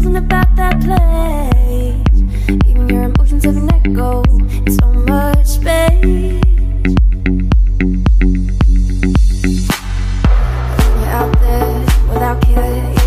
wasn't about that place. Even your emotions have an echo so much space. Without care